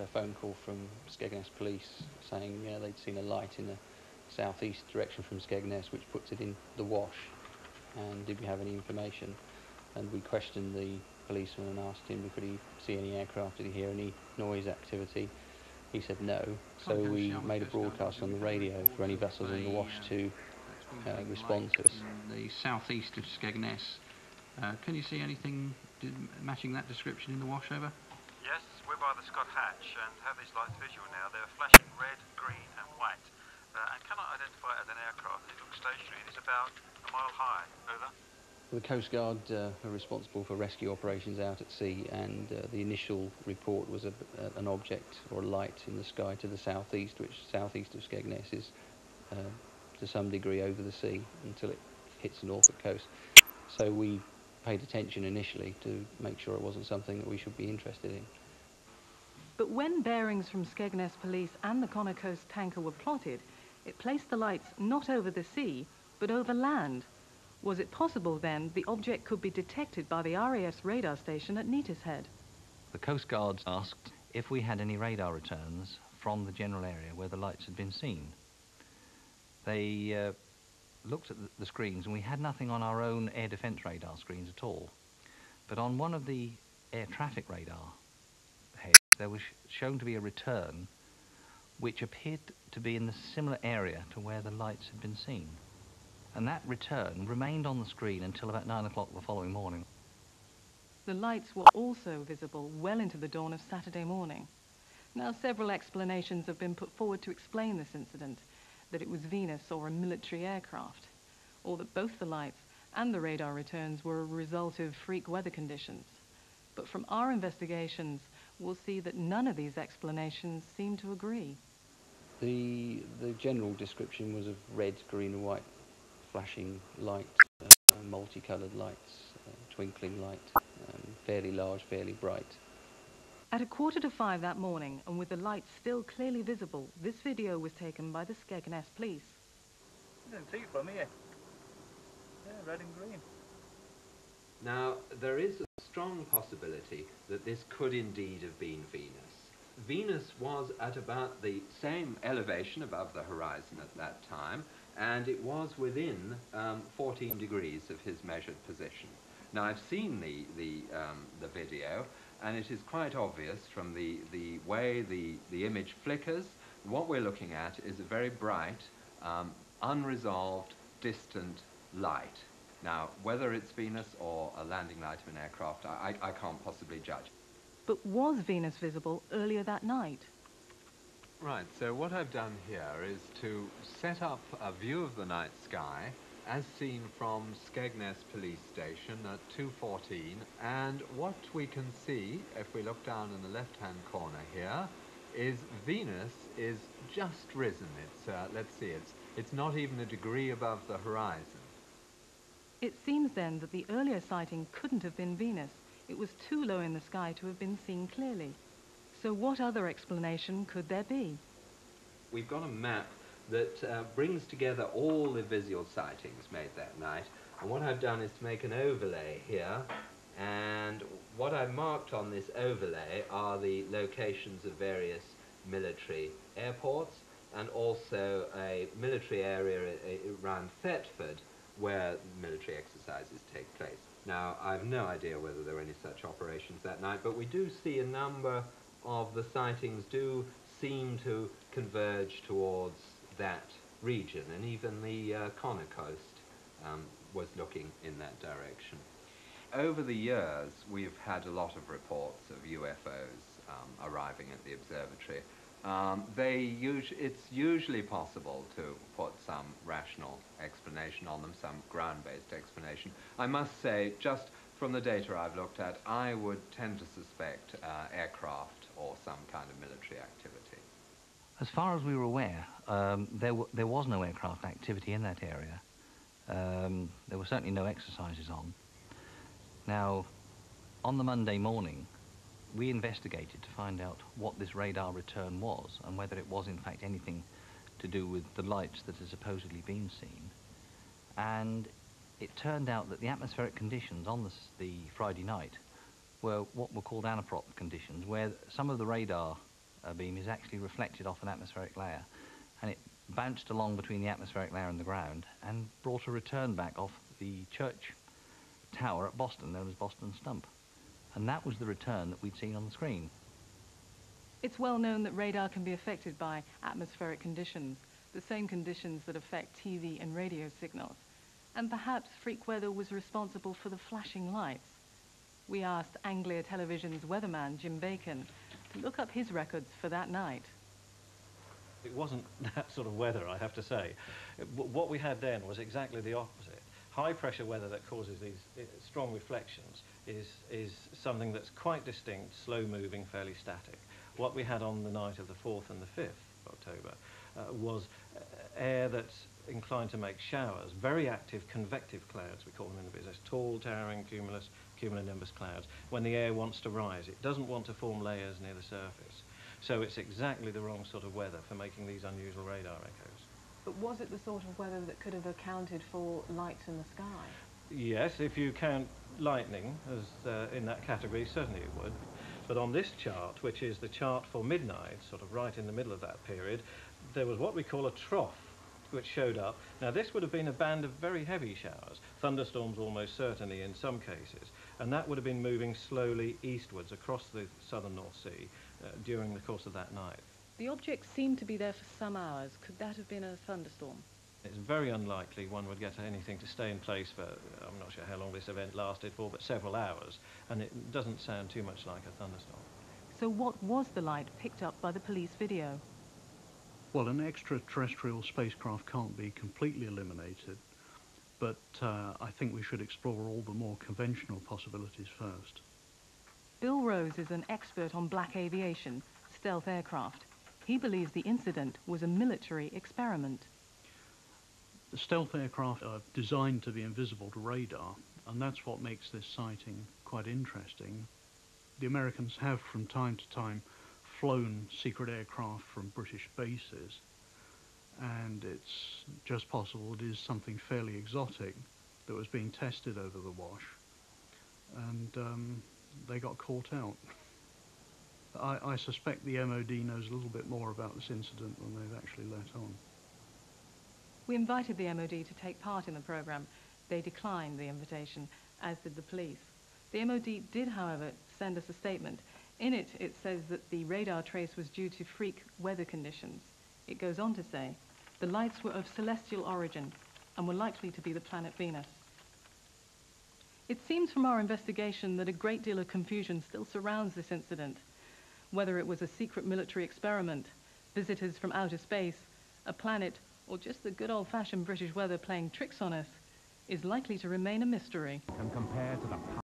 had a phone call from Skegness Police saying yeah, they'd seen a light in the southeast direction from Skegness, which puts it in the wash. And did we have any information? And we questioned the policeman and asked him could he see any aircraft, did he hear any noise activity. He said no, so we made a broadcast on the radio for any vessels in the wash to uh, respond to us. The southeast of Skegness. Uh, can you see anything matching that description in the washover? Yes, we're by the Scott Hatch and have these lights visual now. They're flashing red, green and white uh, and cannot identify it as an aircraft. It looks stationary. It is about a mile high. Over. The Coast Guard uh, are responsible for rescue operations out at sea and uh, the initial report was a, a, an object or a light in the sky to the southeast, which southeast of Skegness is uh, to some degree over the sea until it hits the Norfolk coast. So we paid attention initially to make sure it wasn't something that we should be interested in. But when bearings from Skegness Police and the Connor Coast tanker were plotted, it placed the lights not over the sea, but over land. Was it possible then the object could be detected by the RAF's radar station at Neatishead? The Coast Guards asked if we had any radar returns from the general area where the lights had been seen. They uh, looked at the screens and we had nothing on our own air defence radar screens at all. But on one of the air traffic radar there was shown to be a return which appeared to be in the similar area to where the lights had been seen. And that return remained on the screen until about 9 o'clock the following morning. The lights were also visible well into the dawn of Saturday morning. Now, several explanations have been put forward to explain this incident, that it was Venus or a military aircraft, or that both the lights and the radar returns were a result of freak weather conditions. But from our investigations, we'll see that none of these explanations seem to agree. The, the general description was of red, green and white flashing lights, uh, multicoloured lights, uh, twinkling light, um, fairly large, fairly bright. At a quarter to five that morning, and with the lights still clearly visible, this video was taken by the Skegness police. You can see it from here. Yeah, red and green. Now, there is a strong possibility that this could indeed have been Venus. Venus was at about the same elevation above the horizon at that time, and it was within um, 14 degrees of his measured position. Now I've seen the, the, um, the video, and it is quite obvious from the, the way the, the image flickers, what we're looking at is a very bright, um, unresolved, distant light. Now, whether it's Venus or a landing light of an aircraft, I, I can't possibly judge. But was Venus visible earlier that night? Right, so what I've done here is to set up a view of the night sky as seen from Skegness Police Station at 2.14 and what we can see, if we look down in the left-hand corner here, is Venus is just risen. It's, uh, let's see, it's, it's not even a degree above the horizon. It seems then that the earlier sighting couldn't have been Venus. It was too low in the sky to have been seen clearly. So what other explanation could there be? We've got a map that uh, brings together all the visual sightings made that night. And what I've done is to make an overlay here. And what I've marked on this overlay are the locations of various military airports and also a military area around Thetford where military exercises take place. Now, I have no idea whether there were any such operations that night, but we do see a number of the sightings do seem to converge towards that region, and even the uh, Connor coast um, was looking in that direction. Over the years, we've had a lot of reports of UFOs um, arriving at the observatory. Um, they us it's usually possible to put some rational explanation on them, some ground-based explanation. I must say, just from the data I've looked at, I would tend to suspect uh, aircraft or some kind of military activity. As far as we were aware, um, there, there was no aircraft activity in that area. Um, there were certainly no exercises on. Now, on the Monday morning, we investigated to find out what this radar return was and whether it was in fact anything to do with the lights that had supposedly been seen. And it turned out that the atmospheric conditions on the, the Friday night were what were called anaprop conditions, where some of the radar uh, beam is actually reflected off an atmospheric layer, and it bounced along between the atmospheric layer and the ground and brought a return back off the church tower at Boston, known as Boston Stump. And that was the return that we'd seen on the screen. It's well known that radar can be affected by atmospheric conditions, the same conditions that affect TV and radio signals. And perhaps freak weather was responsible for the flashing lights. We asked Anglia Television's weatherman, Jim Bacon, to look up his records for that night. It wasn't that sort of weather, I have to say. W- What we had then was exactly the opposite. High pressure weather that causes these uh, strong reflections is, is something that's quite distinct, slow moving, fairly static. What we had on the night of the 4th and the 5th of October uh, was uh, air that's inclined to make showers, very active convective clouds, we call them in the business, tall, towering cumulus, cumulonimbus clouds. When the air wants to rise, it doesn't want to form layers near the surface. So it's exactly the wrong sort of weather for making these unusual radar echoes. But was it the sort of weather that could have accounted for lights in the sky? Yes, if you count lightning as uh, in that category, certainly it would. But on this chart, which is the chart for midnight, sort of right in the middle of that period, there was what we call a trough which showed up. Now this would have been a band of very heavy showers, thunderstorms almost certainly in some cases, and that would have been moving slowly eastwards across the southern North Sea uh, during the course of that night. The object seemed to be there for some hours. Could that have been a thunderstorm? It's very unlikely one would get anything to stay in place for, I'm not sure how long this event lasted for, but several hours, and it doesn't sound too much like a thunderstorm. So what was the light picked up by the police video? Well, an extraterrestrial spacecraft can't be completely eliminated, but uh, I think we should explore all the more conventional possibilities first. Bill Rose is an expert on black aviation, stealth aircraft. He believes the incident was a military experiment. The stealth aircraft are designed to be invisible to radar, and that's what makes this sighting quite interesting. The Americans have from time to time flown secret aircraft from British bases, and it's just possible it is something fairly exotic that was being tested over the wash, and um, they got caught out. I, I suspect the MOD knows a little bit more about this incident than they've actually let on. We invited the MOD to take part in the program. They declined the invitation, as did the police. The MOD did, however, send us a statement. In it, it says that the radar trace was due to freak weather conditions. It goes on to say, the lights were of celestial origin and were likely to be the planet Venus. It seems from our investigation that a great deal of confusion still surrounds this incident. Whether it was a secret military experiment, visitors from outer space, a planet, or just the good old-fashioned British weather playing tricks on us, is likely to remain a mystery. to the